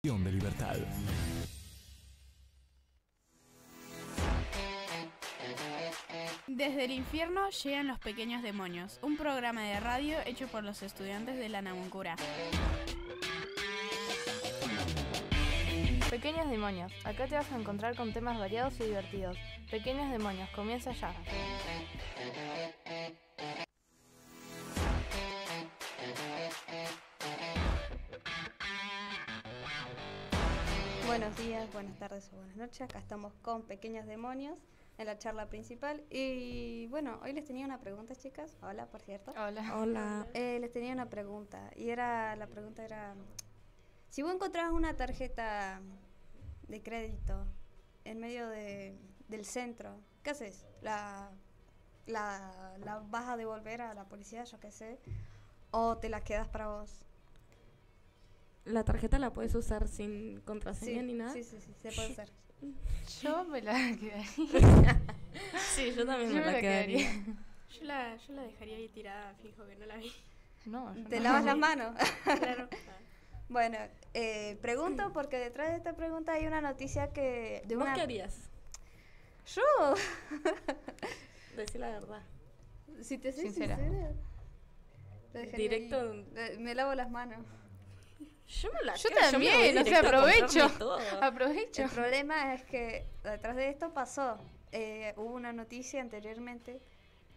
de libertad. Desde el infierno llegan los pequeños demonios, un programa de radio hecho por los estudiantes de la Namuncura. Pequeños demonios, acá te vas a encontrar con temas variados y divertidos. Pequeños demonios, comienza ya. Buenos días, buenas tardes o buenas noches. Acá estamos con Pequeños Demonios en la charla principal. Y bueno, hoy les tenía una pregunta, chicas. Hola, por cierto. Hola. Hola. Eh, les tenía una pregunta. Y era la pregunta era: si vos encontrás una tarjeta de crédito en medio de, del centro, ¿qué haces? ¿La, la, ¿La vas a devolver a la policía, yo qué sé? ¿O te la quedas para vos? La tarjeta la puedes usar sin contraseña Sí, ni nada. sí, sí, sí, se puede hacer. Yo me la quedaría. Sí, yo también Yo me me la la quedaría. Yo la, yo la dejaría ahí tirada, fijo que no la vi. No, yo ¿Te no. lavas las manos? Claro. Bueno, eh, pregunto porque detrás de esta pregunta hay una noticia que... De ¿Vos una... qué harías? Yo, Decir la verdad. si te soy Sincera. sincera, lo dejaría Directo. ahí. Eh, Me lavo las manos. Yo me la Yo me también, voy o sea, directo a aprovecho. Aprovecho. El problema es que detrás de esto pasó. eh, hubo una noticia anteriormente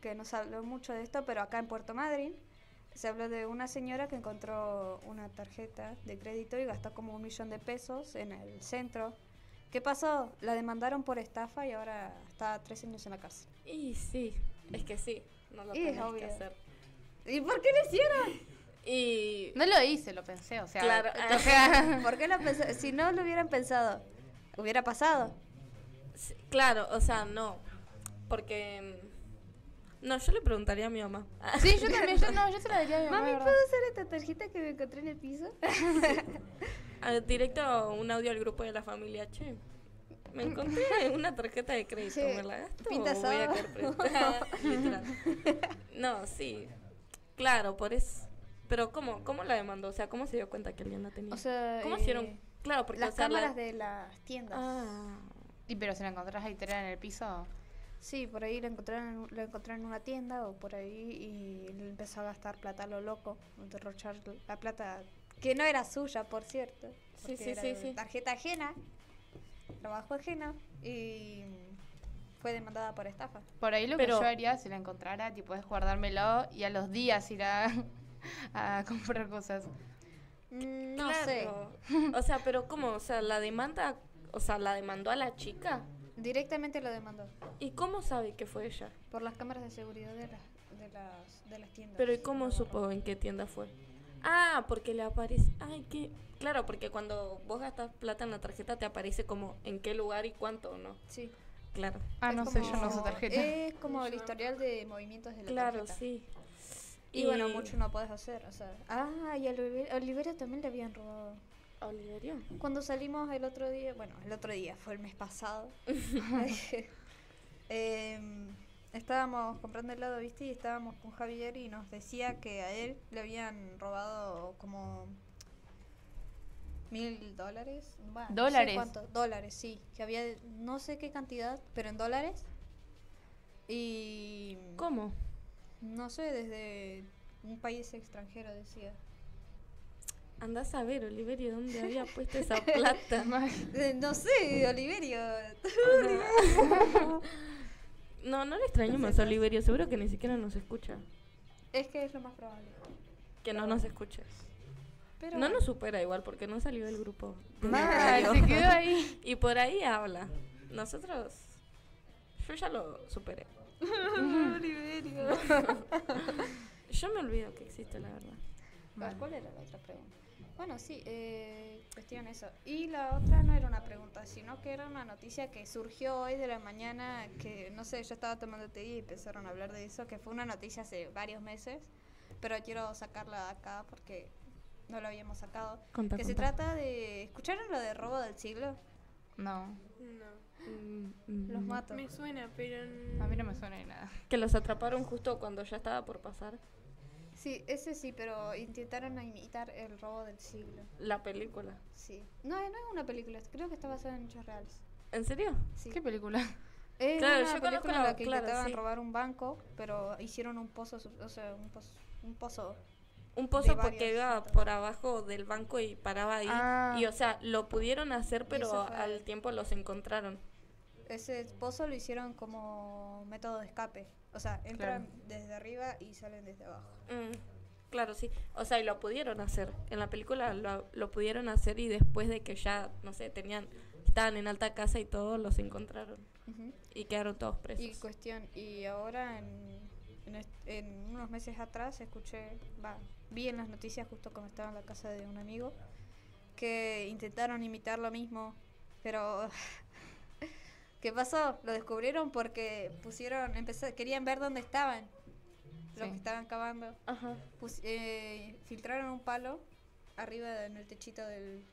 que no se habló mucho de esto, pero acá en Puerto Madryn se habló de una señora que encontró una tarjeta de crédito y gastó como un millón de pesos en el centro. ¿Qué pasó? La demandaron por estafa y ahora está tres años en la cárcel. Y sí, es que sí, no lo Y tenés que hacer. ¿Y por qué lo hicieron? Y No lo hice, lo pensé, o sea. Claro, o sea, ¿Por qué lo pensó? Si no lo hubieran pensado, hubiera pasado. sí, claro, o sea, no, porque mm, no, yo le preguntaría a mi mamá. sí, yo también, yo no, yo se la daría a mi mamá. Mami. ¿puedo usar esta tarjeta que me encontré en el piso? Ah, Directo un audio al grupo de la familia, che. Me encontré una tarjeta de crédito, Sí, ¿me la gasto pinta o voy a. No, sí. Claro, por eso. Pero ¿cómo, ¿cómo la demandó? O sea, ¿cómo se dio cuenta que alguien la tenía? O sea, ¿Cómo eh, hicieron? Claro, porque Las o sea, la- cámaras de las tiendas. Ah, Y pero si la encontrás ahí tirada en el piso. Sí, por ahí la encontraron, la encontraron en una tienda o por ahí y empezó a gastar plata a lo loco, a derrochar la plata que no era suya, por cierto. Sí, sí, era sí, sí. Tarjeta ajena, trabajo ajeno y fue demandada por estafa. Por ahí lo Pero- que yo haría si la encontrara, tipo, es guardármelo y a los días ir a, a comprar cosas. Mm, No sé. claro. O sea, pero ¿cómo? O sea, la demanda, o sea, la demandó a la chica. Directamente lo demandó ¿Y cómo sabe que fue ella? por las cámaras de seguridad de las, de las, de las tiendas. Pero ¿y cómo supo en qué tienda fue? Ah, porque le aparece. Ay, que. Claro, porque cuando vos gastas plata en la tarjeta te aparece como en qué lugar y cuánto, ¿no? Sí. Claro. Ah, Es no sé, yo no uso tarjeta. Es como el historial de movimientos de la Claro, tarjeta. sí. Y, bueno, mucho no puedes hacer, o sea. Ah, y a Oliver- a Oliverio también le habían robado. Oliverio. Cuando salimos el otro día, bueno, el otro día fue el mes pasado. em, estábamos comprando helado, ¿viste? Y estábamos con Javier y nos decía que a él le habían robado como mil dólares. Bueno, no sé ¿Dólares? cuánto. Dólares, sí. Que había no sé qué cantidad, pero en dólares. Y ¿Cómo? No sé, desde un país extranjero decía. Andás a ver, Oliverio, dónde había puesto esa plata. Eh, no sé, Oliverio. No, no le extrañemos a Oliverio, seguro que ni siquiera nos escucha. es que es lo más probable. Que no nos escuche. Pero no nos supera igual porque no salió del grupo. Mal, se quedó ahí. Y por ahí habla. Nosotros. Yo ya lo superé. Oliverio. Yo me olvido que existe, la verdad. ¿Cuál era la otra pregunta? Bueno, sí, eh, cuestión eso. Y la otra no era una pregunta, sino que era una noticia que surgió hoy de la mañana, que no sé, yo estaba tomando té y empezaron a hablar de eso, que fue una noticia hace varios meses, pero quiero sacarla acá porque no lo habíamos sacado. Contá, que se contá. trata de... ¿Escucharon lo de robo del siglo? No. Los mato. Me suena, pero. a mí no me suena ni nada. Que los atraparon justo cuando ya estaba por pasar. Sí, ese sí, pero intentaron imitar el robo del siglo. La película. Sí. No, no es una película, creo que está basada en hechos reales. ¿En serio? Sí. ¿Qué película? Es Claro, una yo película conozco en la que claro, intentaban sí. robar un banco, pero hicieron un pozo, o sea, un pozo, un pozo. Un pozo De porque iba por abajo del banco y paraba ahí. Ah. Y o sea, lo pudieron hacer, pero al tiempo los encontraron. Ese pozo lo hicieron como método de escape. O sea, entran desde arriba y salen desde abajo. Mm, claro, sí. O sea, y lo pudieron hacer. En la película lo, lo pudieron hacer y después de que ya, no sé, tenían, estaban en alta casa y todos los encontraron. Y quedaron todos presos. Y cuestión, y ahora en, en, est- en unos meses atrás escuché, va, vi en las noticias justo cuando estaba en la casa de un amigo, que intentaron imitar lo mismo, pero ¿qué pasó? Lo descubrieron porque pusieron, empezó, querían ver dónde estaban, lo Sí. que estaban cavando. Ajá. Pus- eh, filtraron un palo arriba en el techito del,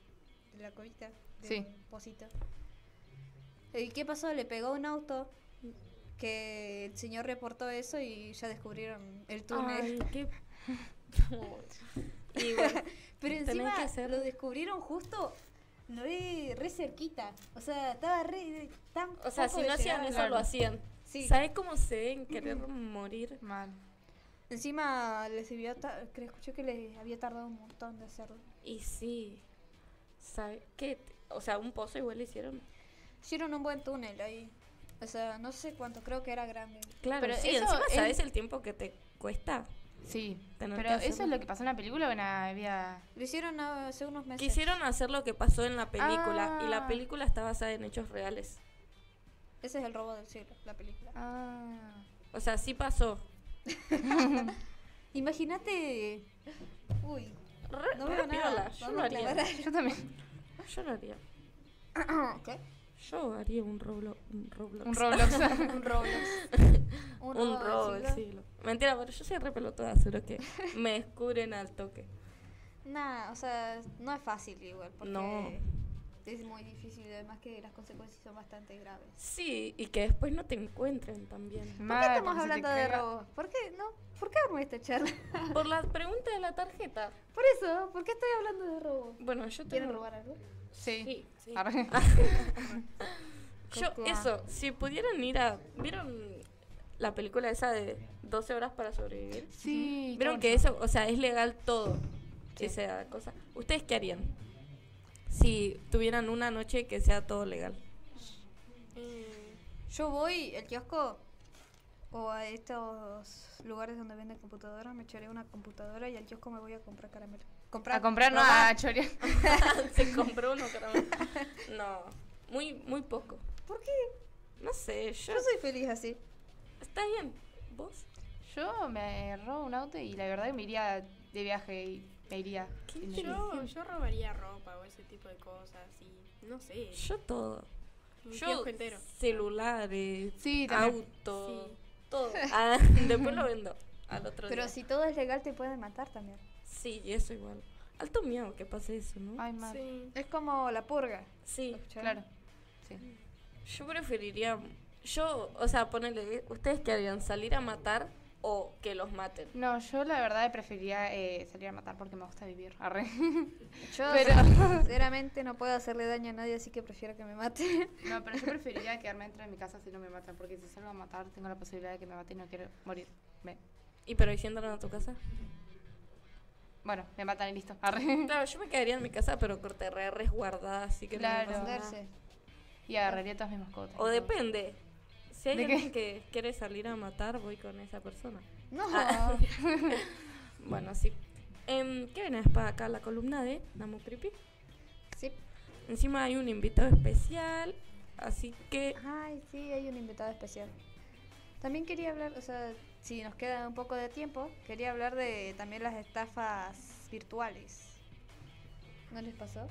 de la covita, del Sí. pocito. ¿Y qué pasó? Le pegó un auto que el señor reportó eso y ya descubrieron el túnel. Ay, qué... y bueno, Pero encima que lo descubrieron justo, lo vi re cerquita. O sea, estaba re tan o sea, si no hacían eso, Claro. lo hacían. Sí. ¿Sabes cómo se deben querer morir? Mal. Encima les debió ta- que escuché que les había tardado un montón de hacerlo. Y sí. ¿Sabes qué? O sea, un pozo igual hicieron. Hicieron un buen túnel ahí. O sea, no sé cuánto, creo que era grande. Claro, Pero sí, eso encima es- sabes el tiempo que te cuesta. Sí. Pero eso es lo que pasó en la película o en la vida. Lo hicieron hace unos meses. Quisieron hacer lo que pasó en la película y la Ah. película está basada en hechos reales. Ese es el robo del siglo, la película. Ah. O sea, sí pasó. Imagínate. Uy. Re, No veo nada. Yo lo haría. Yo también. Yo lo haría. ¿Qué? Yo haría un Roblox. Un Roblox. Un Roblox. Un Roblox. Un siglo. siglo. Mentira, pero yo soy re pelotuda, seguro que me descubren al toque. Nah, o sea, no es fácil igual, porque No. Es muy difícil y además que las consecuencias son bastante graves. Sí, y que después no te encuentren también. ¿Por qué estamos te hablando de robos? ¿Por qué? No, ¿por qué armé esta charla? Por la pregunta de la tarjeta. Por eso, ¿por qué estoy hablando de robos? Bueno, yo ¿Quieren tengo... robar algo? Sí. Sí, sí. Yo, eso, si pudieran ir a... ¿Vieron la película esa de 12 horas para sobrevivir? Sí. Vieron que eso, o sea, es legal todo. Esa cosa. ¿Ustedes qué harían? Si tuvieran una noche que sea todo legal. Yo voy al kiosco o a estos lugares donde venden computadoras, me echaré una computadora y al kiosco me voy a comprar caramelo. Comprar, A comprar, no a chorear. Se compró uno, caramba. No, muy, muy poco. ¿Por qué? No sé, yo... Yo soy feliz así. Está bien. ¿Vos? Yo me robo un auto y la verdad que me iría de viaje y me iría. ¿Qué en- Yo, yo robaría ropa o ese tipo de cosas y no sé. Yo todo. un Yo celulares, Sí, Sí. todo. Ah, después lo vendo al otro Pero día. si todo es legal te pueden matar también. Sí, y eso igual. Alto miedo que pase eso, ¿no? Ay. Sí. Es como la purga. Sí, Claro. Sí. yo preferiría... Yo, o sea, ponele, ¿ustedes qué harían? ¿Salir a matar o que los maten? No, yo la verdad preferiría eh, salir a matar porque me gusta vivir. Arre. Yo Pero- sinceramente no puedo hacerle daño a nadie, así que prefiero que me mate. No, pero yo preferiría quedarme dentro de mi casa si no me matan, porque si salgo a matar tengo la posibilidad de que me maten y no quiero morir. Me- ¿Y pero ¿y si entran a tu casa? Bueno, me matan y listo. Arre. Claro, yo me quedaría en mi casa, pero corte re resguardada, así que no me Claro. nada. Esconderse. Y agarraría todas mis mascotas. O todo. depende. Si hay alguien que quiere salir a matar, voy con esa persona. No. Ah. Bueno, sí. Em, ¿Qué vienes para acá? La columna de Namu Creepy. sí. Encima hay un invitado especial, así que... Ay, sí, hay un invitado especial. También quería hablar, o sea, si nos queda un poco de tiempo, quería hablar de también las estafas virtuales. ¿No les pasó?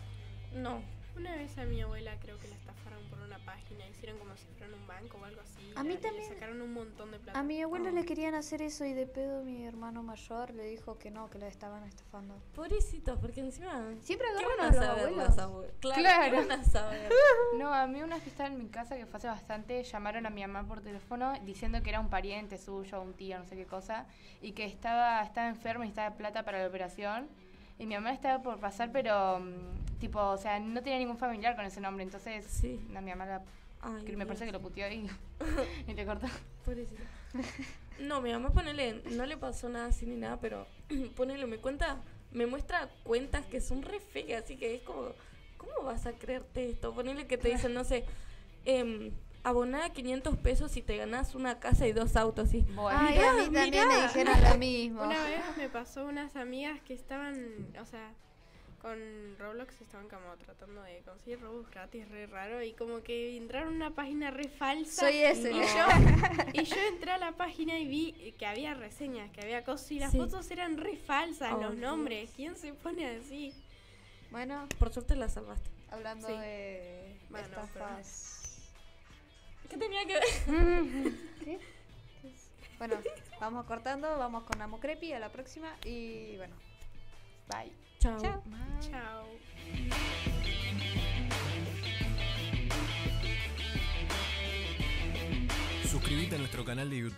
No, Una vez a mi abuela creo que la estafaron por una página, hicieron como si fueran un banco o algo así. A mí y le también. sacaron un montón de plata. A mi abuela Oh. le querían hacer eso y de pedo mi hermano mayor le dijo que no, que la estaban estafando. Pobrecitos, porque encima. Siempre ¿Qué agarran a a los saber abuelos. los abuelos? Claro, Claro. ¿qué van a saber? No, a mí una vez que estaba en mi casa, que fue hace bastante, llamaron a mi mamá por teléfono diciendo que era un pariente suyo, un tío, no sé qué cosa, y que estaba, estaba enfermo y estaba de plata para la operación. Y mi mamá estaba por pasar, pero, mm, tipo, o sea, no tenía ningún familiar con ese nombre, entonces, Sí. no, mi mamá la- Ay, que me parece que lo puteó y, y le cortó. pobrecito. No, mi mamá ponele, no le pasó nada así ni nada, pero ponele, me cuenta, me muestra cuentas que son re feas, así que es como, ¿cómo vas a creerte esto? Ponele que te dicen, no sé, eh, aboná 500 pesos y te ganás una casa y dos autos, y Bueno, Ay, a mí Mirá, también me dijeron lo mismo. Una vez me pasó unas amigas que estaban, o sea, con Roblox estaban como tratando de conseguir robos gratis re raro y como que entraron a una página re falsa. Soy ese. Y yo, y yo entré a la página y vi que había reseñas, que había cosas y las Sí. fotos eran re falsas, Oh, los Dios. nombres. ¿Quién se pone así? Bueno, por suerte la salvaste. hablando Sí. de Bueno, estafas. ¿Qué tenía que ver? ¿Qué? Bueno, vamos cortando, vamos con Amo Crepi a la próxima y bueno, bye. Chao. chao. Chao. Suscríbete a nuestro canal de YouTube